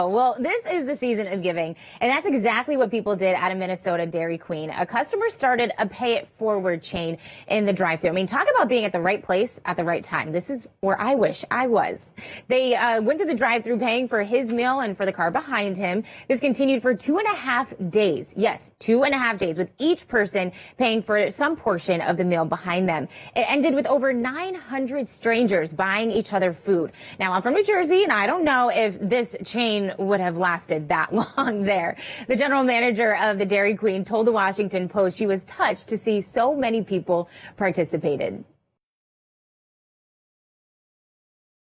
Well, this is the season of giving, and that's exactly what people did at a Minnesota Dairy Queen. A customer started a pay it forward chain in the drive thru I mean, talk about being at the right place at the right time. This is where I wish I was. They uh, went through the drive thru paying for his meal and for the car behind him. This continued for two and a half days. Yes, two and a half days with each person paying for some portion of the meal behind them. It ended with over 900 strangers buying each other food. Now, I'm from New Jersey, and I don't know if this chain would have lasted that long there. The general manager of the Dairy Queen told the Washington Post she was touched to see so many people participated.